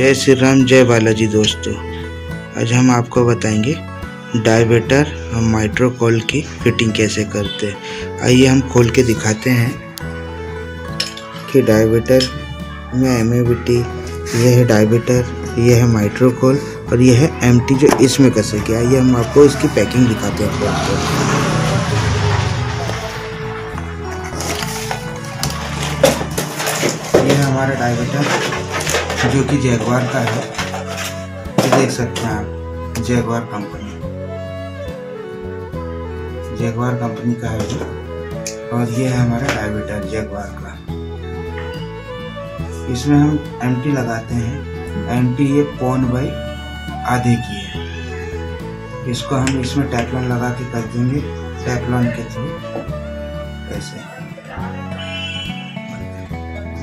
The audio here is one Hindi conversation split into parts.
जय श्री राम, जय बालाजी दोस्तों। आज हम आपको बताएँगे डायबेटर हम माइट्रोकॉल की फिटिंग कैसे करते हैं। आइए हम खोल के दिखाते हैं कि डायबेटर में एम ये है डायबेटर ये है माइट्रोकॉल और यह है एमटी जो इसमें कैसे किया। आइए हम आपको इसकी पैकिंग दिखाते हैं। खोल कर ये हमारा डायबेटर जो कि जैगवार का है देख सकते हैं आप जैगवार कंपनी जैगवार कंपनी का है ये, और ये है हमारा डायबेटर जैगवार का। इसमें हम एंटी लगाते हैं। एंटी ये पौन बाई आधे की है। इसको हम इसमें टैपलॉन लगा के कर देंगे टैपलॉन के थ्रू। कैसे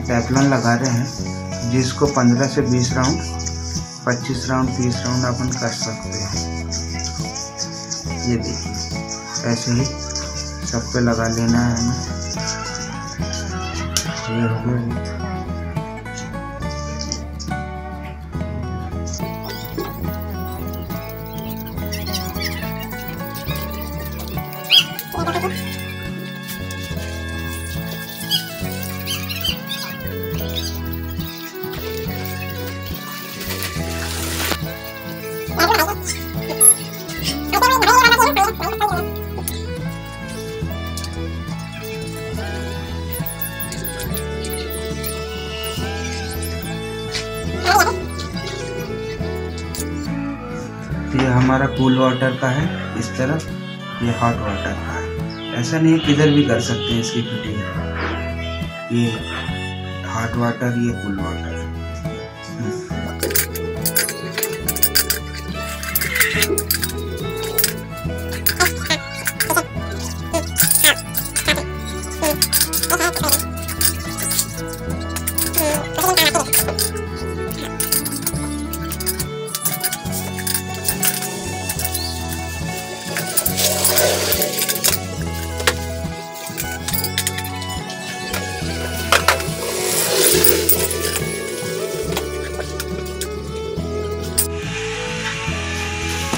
टैपलॉन लगा रहे हैं। जिसको 15 से 20 राउंड 25 राउंड 30 राउंड अपन कर सकते हैं। ये देखिए, ऐसे ही सब पे लगा लेना है हमें। ये हो गया। हमारा कूल वाटर का है, इस तरफ़ ये हॉट वाटर का है। ऐसा नहीं है किधर भी कर सकते हैं इसकी फिटिंग ये हॉट वाटर ये कूल वाटर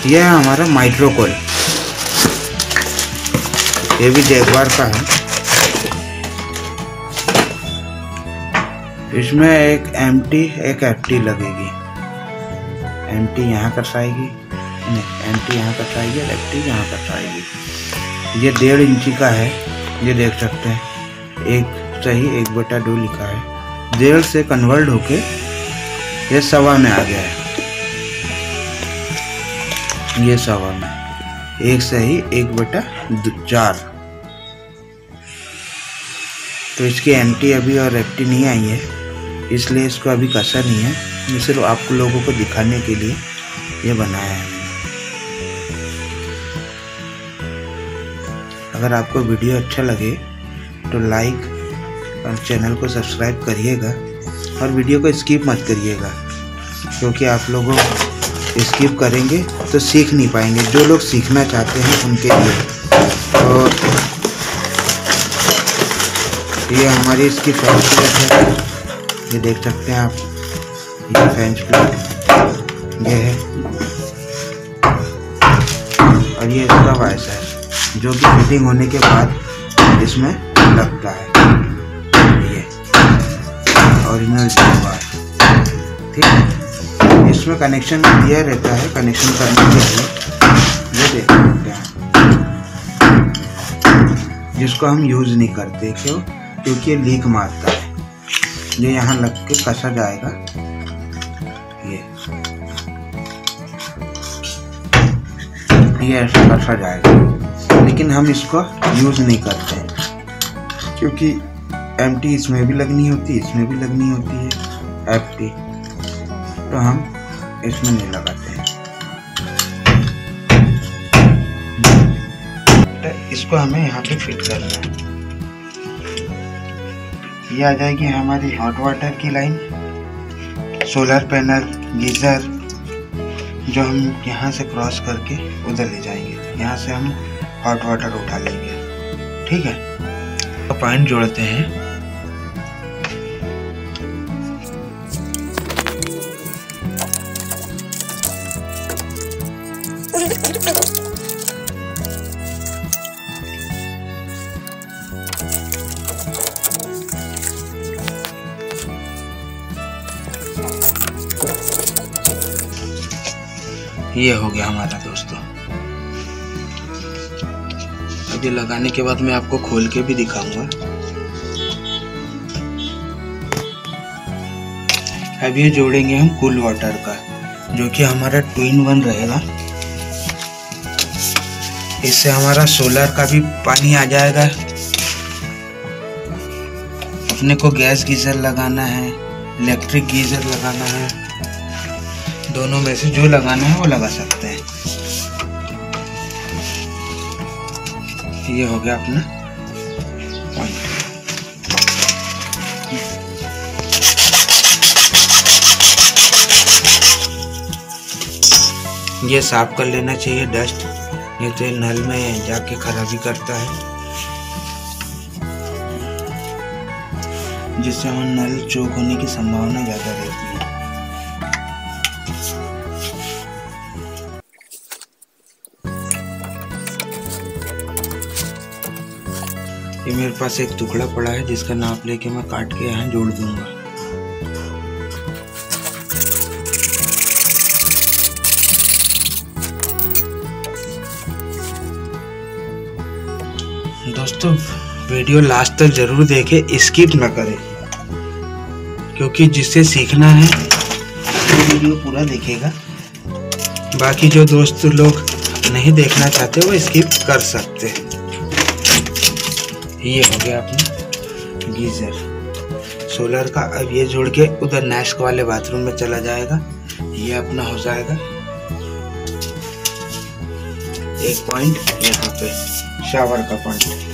यह है हमारा माइट्रोकोल ये भी जैगवार का है। इसमें एक एम टी एक एफ़ टी लगेगी। एम टी यहाँ कसाएगी, नहीं एम टी यहाँ कसाएगी, और एफ़ टी यहाँ कसाएगी। ये डेढ़ इंची का है, ये देख सकते हैं। एक सही, एक बटा दो लिखा है। डेढ़ से कन्वर्ट होके ये सवा में आ गया है। ये सवा में एक सही, एक बटा चार। तो इसकी एम अभी और एफ़ नहीं आई है, इसलिए इसको अभी कसा नहीं है। ये सिर्फ़ आप लोगों को दिखाने के लिए ये बनाया है। अगर आपको वीडियो अच्छा लगे तो लाइक और चैनल को सब्सक्राइब करिएगा और वीडियो को स्किप मत करिएगा, क्योंकि आप लोगों स्किप करेंगे तो सीख नहीं पाएँगे। जो लोग सीखना चाहते हैं, उनके लिए। और ये हमारी इसकी फैंस प्लेट है। ये देख सकते हैं आप। ये फैंस प्लेट ये है। और ये इसका वायस है, जो कि फिटिंग होने के बाद इसमें लगता है। ये। ओरिजिनल ठीक है? इसमें कनेक्शन दिया रहता है कनेक्शन करने के लिए। ये देख सकते हैं जिसको हम यूज़ नहीं करते, क्यों? क्योंकि ये लीक मारता है। ये यहाँ लग के कसा जाएगा। ये। ये ऐसा कसा जाएगा। लेकिन हम इसको यूज़ नहीं करते क्योंकि एमटी इसमें भी लगनी होती है, इसमें भी लगनी होती है एफ़ तो हम इसमें नहीं लगाते हैं। तो इसको हमें यहाँ पे फिट करना है। ये आ जाएगी हमारी हॉट वाटर की लाइन सोलर पैनल गीज़र जो हम यहाँ से क्रॉस करके उधर ले जाएँगे। यहाँ से हम हॉट वाटर उठा लेंगे। ठीक है? पॉइंट जोड़ते हैं। ये हो गया हमारा दोस्तों। अब ये लगाने के बाद मैं आपको खोल के भी दिखाऊँगा। अब ये जोड़ेंगे हम कूल वाटर का, जो कि हमारा टू इन वन रहेगा। इससे हमारा सोलर का भी पानी आ जाएगा। अपने को गैस गीजर लगाना है, इलेक्ट्रिक गीजर लगाना है, दोनों में से जो लगाना है वो लगा सकते हैं। ये हो गया अपना। ये साफ़ कर लेना चाहिए, डस्ट। नहीं तो नल में जाके खराबी करता है। जिससे हमारा नल चोक होने की संभावना ज़्यादा रहती है। ये मेरे पास एक टुकड़ा पड़ा है, जिसका नाप लेके मैं काट के यहाँ जोड़ दूँगा। दोस्तों वीडियो लास्ट तक ज़रूर देखें, स्किप ना करें। क्योंकि जिससे सीखना है, वो वीडियो पूरा देखेगा। बाकी जो दोस्त लोग नहीं देखना चाहते, वो स्किप कर सकते हैं। ये हो गया अपना गीजर। सोलर का अब ये जोड़ के उधर नेक्स्ट वाले बाथरूम में चला जाएगा। ये अपना हो जाएगा। एक पॉइंट यहाँ पे, शावर का पॉइंट।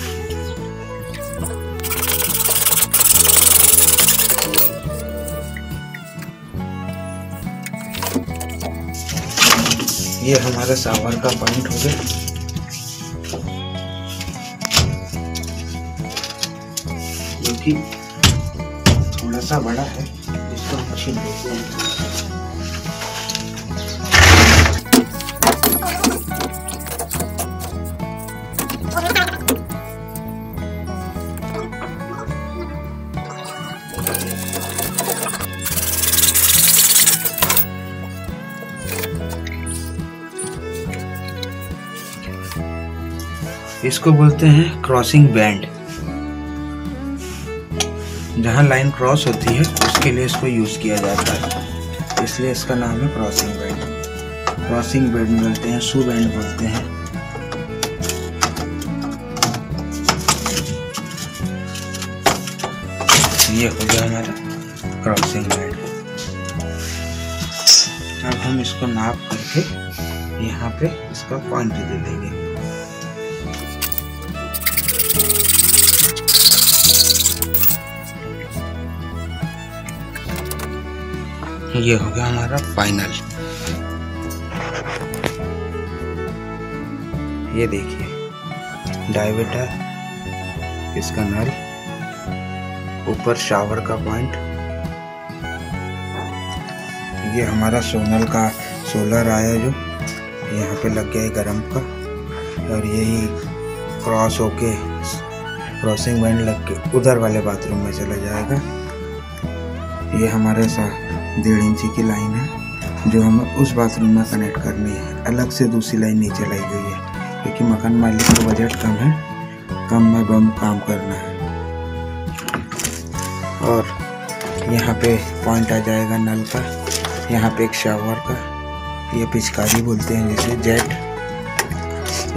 ये हमारा सावर का पॉइंट हो गया। जो कि थोड़ा सा बड़ा है, इसको हम छीन लेते हैं। इसको बोलते हैं क्रॉसिंग बैंड जहाँ लाइन क्रॉस होती है, उसके लिए इसको यूज़ किया जाता है. इसलिए इसका नाम है क्रॉसिंग बैंड क्रॉसिंग बैंड बोलते हैं शू बैंड बोलते हैं. ये हो गया हमारा क्रॉसिंग बैंड अब हम इसको नाप करके यहाँ पे इसका पॉइंट दे देंगे. ये हो गया हमारा फाइनल ये देखिए डायवेटर इसका नल, ऊपर शावर का पॉइंट ये हमारा सोनल का सोलर आया जो, यहाँ पे लग गया है गर्म का, और यही क्रॉस होके क्रॉसिंग बैंड लग के उधर वाले बाथरूम में चला जाएगा। ये हमारे साथ डेढ़ इंची की लाइन है, जो हमें उस बाथरूम में कनेक्ट करनी है। अलग से दूसरी लाइन नीचे लाई गई है, क्योंकि मकान मालिक का बजट कम है, कम में बम काम करना है। और यहाँ पे पॉइंट आ जाएगा नल का, यहाँ पे एक शावर का, ये पिचकारी बोलते हैं जैसे जेट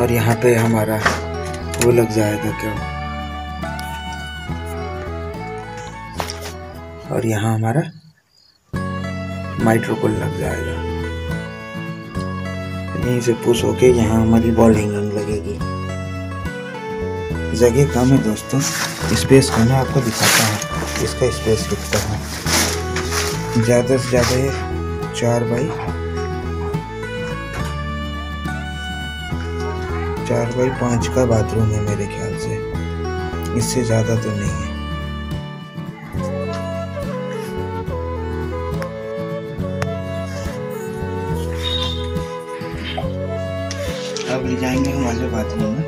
और यहाँ पे हमारा वो लग जाएगा क्या? और यहाँ हमारा माइट्रोकोल लग जाएगा। यहीं से पुश होके यहाँ हमारी बॉल हैंगिंग लगेगी। जगह कम है दोस्तों। स्पेस कम है, आपको दिखाता हूँ। इसका स्पेस दिखता है? ज़्यादा से ज़्यादा चार बाई चार बाई पाँच का बाथरूम है मेरे ख्याल से। इससे ज़्यादा तो नहीं है। ले जाएँगे हमारे बाथरूम में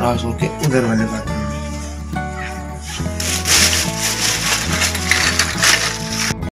क्रॉस होके इधर वाले बात